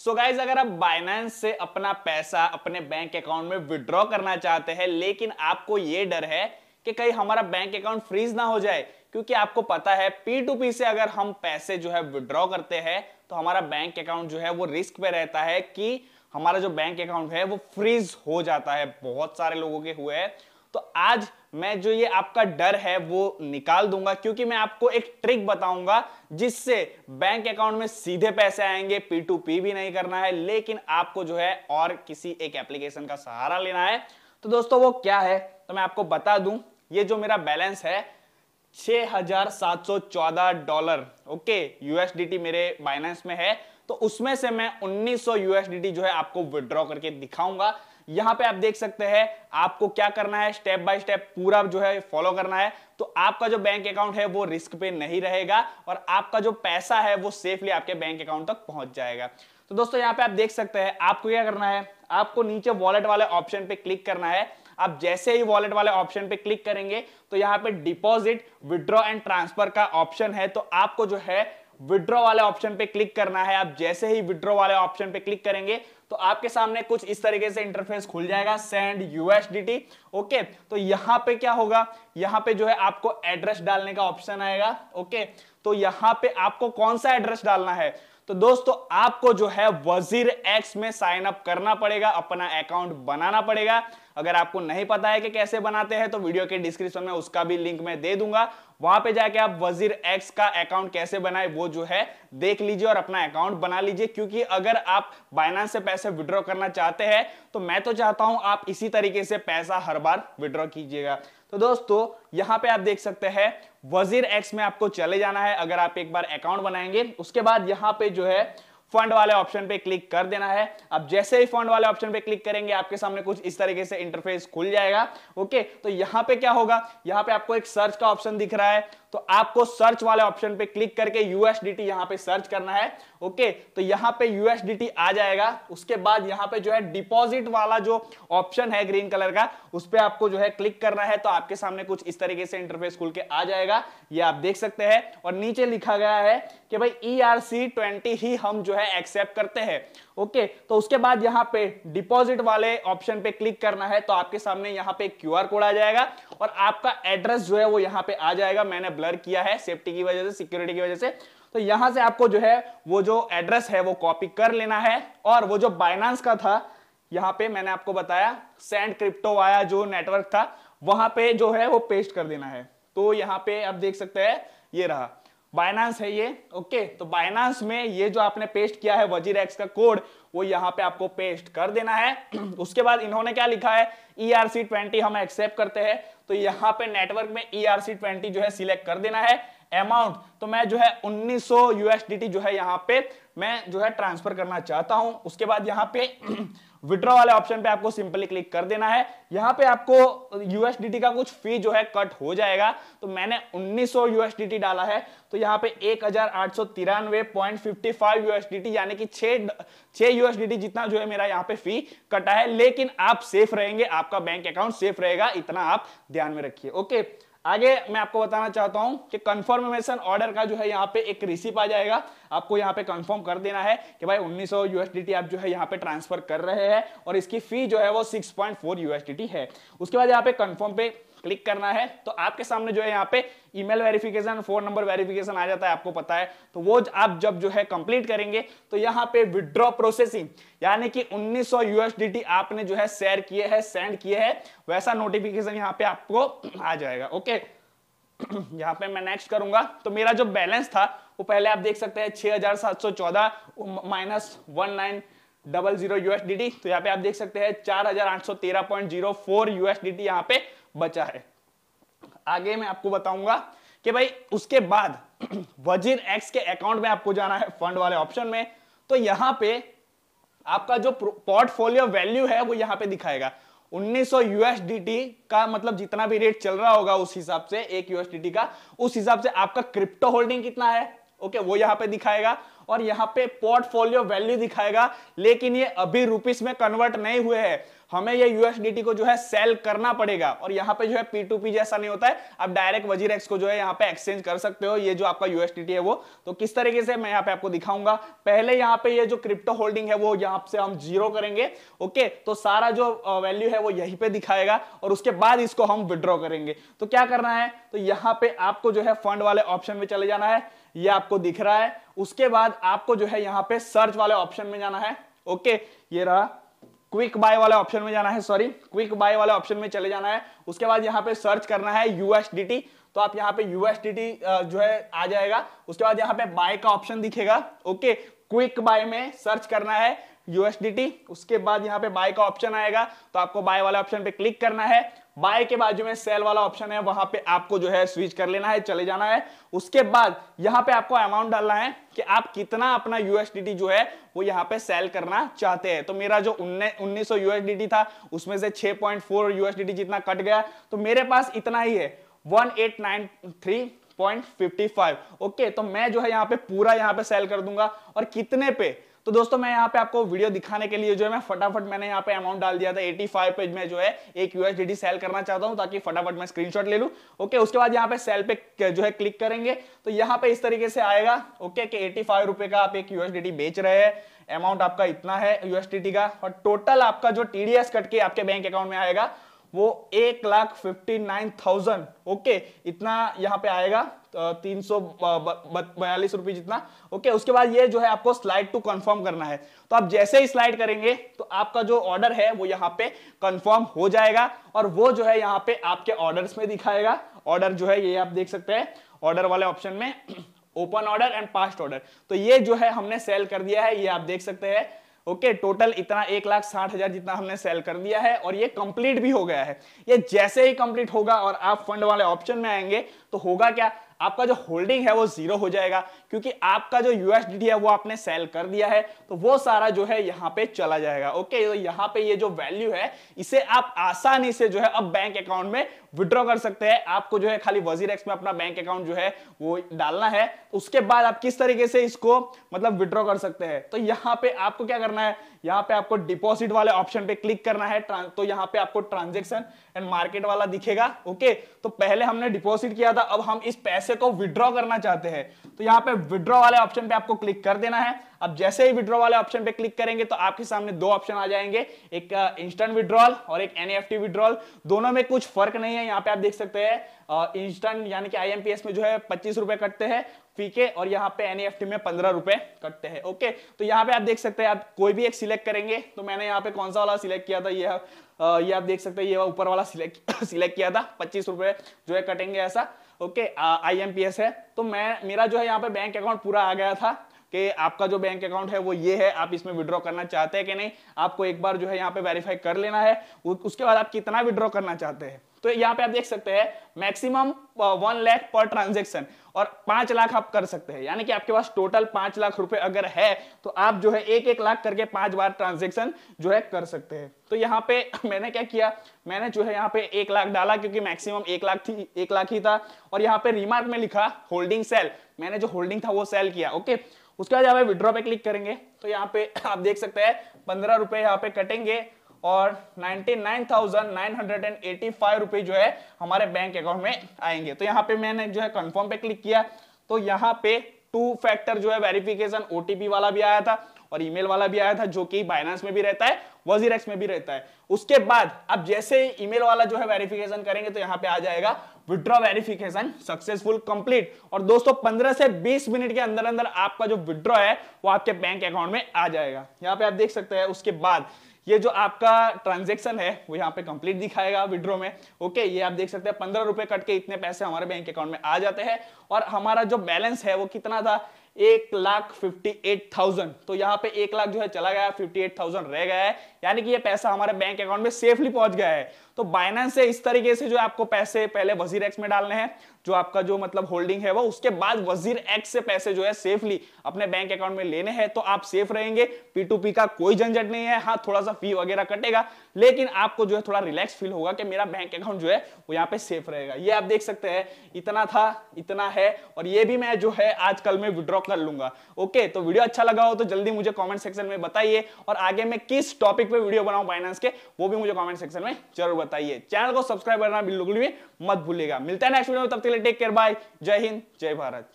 सो so guys अगर आप Binance से अपना पैसा अपने बैंक अकाउंट में विड्रॉ करना चाहते हैं, लेकिन आपको ये डर है कि कहीं हमारा बैंक अकाउंट फ्रीज ना हो जाए, क्योंकि आपको पता है पी टू पी से अगर हम पैसे जो है विड्रॉ करते हैं तो हमारा बैंक अकाउंट जो है वो रिस्क पे रहता है कि हमारा जो बैंक अकाउंट है वो फ्रीज हो जाता है। बहुत सारे लोगों के हुए हैं। तो आज मैं जो ये आपका डर है वो निकाल दूँगा क्योंकि मैं आपको एक ट्रिक बताऊँगा जिससे बैंक अकाउंट में सीधे पैसे आएँगे पी टू पी भी नहीं करना है लेकिन आपको जो है और किसी एक एप्लीकेशन का सहारा लेना है। तो दोस्तों वो क्या है तो मैं आपको बता दूँ ये जो मेरा बैलेंस है 6,714 डॉलर ओके यूएसडीटी मेरे बाइनेंस में है तो उसमें से मैं 1900 यूएसडीटी जो है आपको विड्रॉ करके दिखाऊँगा। यहाँ पे आप देख सकते हैं, आपको क्या करना है स्टेप बाय स्टेप पूरा जो है फॉलो करना है। तो आपका जो बैंक अकाउंट है, वो रिस्क पे नहीं रहेगा और आपका जो पैसा है, वो सेफली आपके बैंक अकाउंट तक पहुँच जाएगा। तो दोस्तों, यहाँ पे आप देख सकते हैं, आपको क्या करना है, आपको नीचे वॉलेट वाले ऑप्शन पे क्लिक करना है। आप जैसे ही वॉलेट वाले ऑप्शन पे क्लिक करेंगे तो यहाँ पे डिपॉजिट विड्रॉ एंड ट्रांसफ़र का ऑप्शन है। तो आपको जो है विड्रॉ वाले ऑप्शन पे क्लिक करना है। आप जैसे ही विड्रॉ वाले ऑप्शन पे क्लिक करेंगे तो आपके सामने कुछ इस तरीके से इंटरफेस खुल जाएगा सेंड यूएसडीटी ओके तो यहाँ पे क्या होगा? यहाँ पे जो है आपको एड्रेस डालने का ऑप्शन आएगा। ओके तो यहाँ पे आपको कौन सा एड्रेस डालना है? तो दोस्तों, आपको जो है वज़ीर एक्स में साइन अप करना पड़ेगा, अपना अकाउंट बनाना पड़ेगा। अगर आपको नहीं पता है कि कैसे बनाते हैं तो वीडियो के डिस्क्रिप्शन में उसका भी लिंक मैं दे दूँगा। वहाँ पे जाके आप वज़ीर एक्स का अकाउंट कैसे बनाए, वो जो है देख लीजिए और अपना अकाउंट बना लीजिए। क्योंकि अगर आप बाइनांस से पैसे विड्रॉ करना चाहते हैं तो मैं तो चाहता हूँ आप इसी तरीके से पैसा हर बार विड्रॉ कीजिएगा। तो दोस्तों, यहाँ पे आप देख सकते हैं, वज़ीर एक्स में आपको चले जाना है। अगर आप एक बार अकाउंट बनाएँगे, उसके बाद यहाँ पे जो है फंड वाले ऑप्शन पे क्लिक कर देना है। अब जैसे ही फंड वाले ऑप्शन पे क्लिक करेंगे, आपके सामने कुछ इस तरीके से इंटरफेस खुल जाएगा। ओके? तो यहाँ पे क्या होगा? यहाँ पे आपको एक सर्च का ऑप्शन दिख रहा है। तो आपको सर्च वाले ऑप्शन पे क्लिक करके यूएसडीटी यहाँ पे सर्च करना है ओके तो यहाँ पे यूएसडीटी आ जाएगा, उसके बाद यहाँ पे जो है डिपॉजिट वाला जो ऑप्शन है ग्रीन कलर का, उस पर आपको जो है क्लिक करना है तो आपके सामने कुछ इस तरीके से इंटरफेस खुल के आ जाएगा, ये आप देख सकते हैं। और नीचे लिखा गया है कि भाई ई आर सी ट्वेंटी ही हम जो है एक्सेप्ट करते हैं ओके तो उसके बाद यहाँ पे डिपॉजिट वाले ऑप्शन पे क्लिक करना है तो आपके सामने यहाँ पे क्यूआर कोड आ जाएगा, और आपका एड्रेस जो है वो यहाँ पे आ जाएगा, मैंने ब्लर किया है सेफ्टी की वजह से, सिक्योरिटी की वजह से। तो यहाँ से आपको जो है, वो जो एड्रेस है, वो कॉपी कर लेना है। और वो जो बाइनांस का था, यहाँ पे मैंने आपको बताया सेंड क्रिप्टो वाया जो नेटवर्क था, वहाँ पे जो है, वो पेस्ट कर देना है। तो यहाँ पे आप देख सकते हैं, ये रहा। बाइनांस है ये ओके तो बाइनांस में ये जो आपने पेस्ट किया है वज़ीर एक्स का कोड वो यहाँ पे आपको पेस्ट कर देना है। उसके बाद इन्होंने क्या लिखा है? ई आर सी ट्वेंटी हम एक्सेप्ट करते हैं। तो यहाँ पे नेटवर्क में ई आर सी ट्वेंटी जो है सिलेक्ट कर देना है। अमाउंट तो मैं जो है 1900 यूएसडीटी जो है यहाँ पे, मैं जो है ट्रांसफ़र करना चाहता हूँ। उसके बाद यहाँ पे विड्रॉ वाले ऑप्शन पे आपको सिंपली क्लिक कर देना है। यहाँ पे आपको यूएसडीटी का कुछ फ़ी जो है कट हो जाएगा। तो मैंने 1900 यूएसडीटी डाला है। तो यहाँ पे एक यूएसडीटी यानी कि छह यूएसडीटी जितना जो है मेरा यहाँ पे फ़ी कटा है। लेकिन आप सेफ़ रहेंगे, आपका बैंक अकाउंट सेफ़ रहेगा। इतना आप ध्यान में रखिए। ओके आगे मैं आपको बताना चाहता हूँ कि कंफर्मेशन ऑर्डर का जो है यहाँ पे एक रिसिप आ जाएगा। आपको यहाँ पे कंफर्म कर देना है कि भाई 1900 यूएसडीटी आप जो है यहाँ पे ट्रांसफ़र कर रहे हैं और इसकी फ़ी जो है वो 6.4 यूएसडीटी है। उसके बाद यहाँ पे कंफर्म पे क्लिक करना है तो आपके सामने जो है यहाँ पे email verification phone number verification आ जाता है, आपको पता है। तो वो आप जब जो है कंप्लीट करेंगे तो यहाँ पे विड्रॉ प्रोसेसिंग यानी कि 1900 यूएसडीटी आपने जो है शेयर किए हैं सेंड किए हैं, वैसा नोटिफिकेशन यहाँ पे आपको आ जाएगा ओके यहाँ पे मैं नेक्स्ट करूँगा। तो मेरा जो बैलेंस था, वो पहले आप देख सकते हैं छह हज़ार सात सौ चौदह minus one nine double zero USDT तो यहाँ पे आप देख सकते हैं चार हज़ार आठ सौ तेरह पॉइंट ज़ीरो फोर यूएसडीटी यहाँ पे बचा है। आगे मैं आपको बताऊँगा कि भाई उसके बाद वज़ीर एक्स के अकाउंट में आपको जाना है फंड वाले ऑप्शन में। तो यहाँ पे आपका जो पोर्टफोलियो वैल्यू है वो यहाँ पे दिखाएगा। 1900 यूएसडीटी का मतलब जितना भी रेट चल रहा होगा उस हिसाब से एक यूएसडीटी का, उस हिसाब से आपका क्रिप्टो होल्डिंग कितना है ओके वो यहाँ पे दिखाएगा। और यहाँ पे पोर्टफोलियो वैल्यू दिखाएगा, लेकिन ये अभी रुपीस में कन्वर्ट नहीं हुए हैं। हमें ये यूएसडीटी को जो है सेल करना पड़ेगा। और यहाँ पे जो है पी टू पी जैसा नहीं होता है। आप डायरेक्ट वज़ीर एक्स को जो है यहाँ पे एक्सचेंज कर सकते हो। ये जो आपका यूएसडीटी है वो। तो किस तरीके से मैं यहाँ पे आपको दिखाऊँगा। पहले यहाँ पे ये जो क्रिप्टो होल्डिंग है वो यहाँ से हम ज़ीरो करेंगे। ओके तो सारा जो वैल्यू है वो यहीं पे दिखाएगा। और उसके बाद इसको हम विड्रॉ करेंगे। तो क्या करना है? तो यहाँ पे आपको जो है फंड वाले ऑप्शन में चले जाना है। ये आपको दिख रहा है। उसके बाद आपको जो है यहाँ पे सर्च वाले ऑप्शन में जाना है। ओके ये रहा। क्विक बाय वाले ऑप्शन में जाना है सॉरी क्विक बाय वाले ऑप्शन में चले जाना है। उसके बाद यहाँ पे सर्च करना है यूएसडीटी तो आप यहाँ पे यूएसडीटी जो है, आ जाएगा। उसके बाद यहाँ पे बाय का ऑप्शन दिखेगा। ओके क्विक बाय में सर्च करना है। यूएसडीटी उसके बाद यहाँ पे बाय का ऑप्शन आएगा तो आपको बाय वाले ऑप्शन पे क्लिक करना है। बाय के बाजू में सेल वाला ऑप्शन है, वहाँ पे आपको जो है स्विच कर लेना है, चले जाना है। उसके बाद यहाँ पे आपको अमाउंट डालना है कि आप कितना अपना यूएसडीटी जो है, वो यहाँ पे सेल करना चाहते हैं। तो मेरा जो उन्नीस सौ यूएसडीटी था, उसमें से 6.4 यूएसडीटी जितना कट गया तो मेरे पास इतना ही है 1893.55 ओके तो मैं जो है यहाँ पे पूरा यहाँ पे सेल कर दूँगा और कितने पे तो दोस्तों, मैं यहाँ पे आपको वीडियो दिखाने के लिए जो है, मैं फटाफट मैंने यहाँ पे अमाउंट डाल दिया था 85 पेज में जो है एक यूएसडीटी सेल करना चाहता हूँ ताकि फटाफट मैं स्क्रीनशॉट ले लूँ। ओके उसके बाद यहाँ पे सेल पे जो है क्लिक करेंगे। तो यहाँ पे इस तरीके से आएगा ओके कि एटी रुपए का आप एक यूएसडीटी बेच रहे हैं। अमाउंट आपका इतना है यूएसडीटी का और टोटल आपका जो टीडीएस कट के आपके बैंक अकाउंट में आएगा। वो एक lakh fifty nine thousand. Okay, इतना यहाँ पे आएगा तीन सौ बयालीस रुपए जितना। ओके, उसके बाद ये जो है आपको स्लाइड टू कंफर्म करना है। तो आप जैसे ही स्लाइड करेंगे तो आपका जो ऑर्डर है वो यहाँ पे कंफर्म हो जाएगा और वो जो है यहाँ पे आपके ऑर्डर्स में दिखाएगा। ऑर्डर जो है ये आप देख सकते हैं ऑर्डर वाले ऑप्शन में open order and past order तो ये जो है हमने सेल कर दिया है, ये आप देख सकते हैं। ओके, टोटल इतना एक लाख साठ हज़ार जितना हमने सेल कर दिया है और ये कंप्लीट भी हो गया है। ये जैसे ही कंप्लीट होगा और आप फंड वाले ऑप्शन में आएँगे तो होगा क्या? आपका जो होल्डिंग है वो ज़ीरो हो जाएगा, क्योंकि आपका जो यूएसडीटी है वो आपने सेल कर दिया है तो वो सारा जो है यहाँ पे चला जाएगा। ओके तो यहाँ पे ये जो वैल्यू है, इसे आप आसानी से जो है अब बैंक अकाउंट में विड्रॉ कर सकते हैं। आपको जो है खाली वज़ीर एक्स में अपना बैंक अकाउंट जो है वो डालना है। उसके बाद आप किस तरीके से इसको मतलब विड्रॉ कर सकते हैं? तो यहाँ पे आपको क्या करना है? यहाँ पे आपको डिपॉजिट वाले ऑप्शन पे क्लिक करना है। तो यहाँ पे आपको ट्रांजेक्शन एंड मार्केट वाला दिखेगा। ओके तो पहले हमने डिपॉजिट किया था, अब हम इस पैसे को विड्रॉ करना चाहते हैं तो यहाँ पे विड्रॉ वाले ऑप्शन पे आपको क्लिक कर देना है। अब जैसे ही विड्रॉ वाले ऑप्शन पे क्लिक करेंगे तो आपके सामने दो ऑप्शन आ जाएँगे। एक इंस्टेंट विड्रॉल और एक एनईएफटी विड्रॉल दोनों में कुछ फ़र्क नहीं है, यहाँ पे आप देख सकते हैं इंस्टेंट यानी कि आईएमपीएस में जो है पच्चीस रुपए कटते हैं फीके और यहाँ पे एनईएफटी में पंद्रह रुपए कटते हैं ओके तो यहाँ पे आप देख सकते हैं, आप कोई भी एक सिलेक्ट करेंगे तो मैंने यहाँ पे कौन सा वाला सिलेक्ट किया था? ये ये आप देख सकते हैं, ये ऊपर वाला सिलेक्ट सिलेक्ट किया था, पच्चीस जो है कटेंगे ऐसा। ओके आईएमपीएस है। तो मैं, मेरा जो है यहाँ पे बैंक अकाउंट पूरा आ गया था कि आपका जो बैंक अकाउंट है वो ये है, आप इसमें विड्रॉ करना चाहते हैं कि नहीं? आपको एक बार जो है यहाँ पे वेरीफाई कर लेना है। उसके बाद आप कितना विड्रॉ करना चाहते हैं? तो यहाँ पे आप देख सकते हैं maximum one lakh per transaction और पाँच लाख आप कर सकते हैं। यानी कि आपके पास टोटल पाँच लाख रुपए अगर है तो आप जो है एक एक लाख करके पाँच बार ट्रांजेक्शन जो है कर सकते हैं। तो यहाँ पे मैंने क्या किया? मैंने जो है यहाँ पे एक लाख डाला क्योंकि मैक्सिमम एक लाख थी, एक लाख ही था। और यहाँ पे रिमार्क में लिखा होल्डिंग सेल मैंने जो होल्डिंग था वो सेल किया ओके उसके बाद जब विड्रॉ पे क्लिक करेंगे। तो यहाँ पे आप देख सकते हैं, पंद्रह रुपए यहाँ पे कटेंगे। और 99,985 रुपए जो है हमारे बैंक अकाउंट में आएँगे। तो यहाँ पे मैंने जो है कंफर्म पे क्लिक किया। तो यहाँ पे टू फैक्टर जो है वेरिफिकेशन ओटीपी वाला भी आया था और ईमेल वाला भी आया था जो कि बाइनेंस में भी रहता है वजीरेक्स में भी रहता है। उसके बाद अब जैसे ईमेल वाला जो है वेरिफिकेशन करेंगे तो यहाँ पे आ जाएगा विड्रॉ वेरिफिकेशन सक्सेसफुल कंप्लीट और दोस्तों 15 से 20 मिनट के अंदर अंदर आपका जो विड्रॉ है वो आपके बैंक अकाउंट में आ जाएगा। यहाँ पे आप देख सकते हैं उसके बाद ये जो आपका ट्रांजेक्शन है, वो यहाँ पे कंप्लीट दिखाएगा विड्रो में। ओके ये आप देख सकते हैं, पंद्रह रुपए कट के इतने पैसे हमारे बैंक अकाउंट में आ जाते हैं। और हमारा जो बैलेंस है, वो कितना था? एक लाख फिफ्टी एट थाउज़ेंड तो यहाँ पे एक लाख जो है चला गया फिफ्टी एट थाउज़ेंड रह गया है। यानी कि ये पैसा हमारे बैंक अकाउंट में सेफली पहुँच गया है। तो बाइनेंस से इस तरीके से जो आपको पैसे पहले वज़ीर एक्स में डालने हैं, जो आपका जो मतलब होल्डिंग है वो। उसके बाद वज़ीर एक्स से पैसे जो है सेफली अपने बैंक अकाउंट में लेने हैं तो आप सेफ़ रहेंगे। पी का कोई झंझट नहीं है। हाँ थोड़ा सा फ़ी वगैरह कटेगा, लेकिन आपको जो है थोड़ा रिलैक्स फील होगा कि मेरा बैंक अकाउंट जो है वो यहाँ पे सेफ़ रहेगा। ये आप देख सकते हैं, इतना था, इतना है। और ये भी मैं जो है आजकल में विड्रॉ कर लूँगा। ओके तो वीडियो अच्छा लगा हो तो जल्दी मुझे कॉमेंट सेक्शन में बताइए और आगे मैं किस टॉपिक पर वीडियो बनाऊँ फाइनेंस के, वो भी मुझे कॉमेंट सेक्शन में ज़रूर बताइए। चैनल को सब्सक्राइब करना बिल्कुल भी मत भूलिएगा। मिलता है नेक्स्ट वीडियो में, तब तक टेक केयर बाय जय हिंद, जय भारत।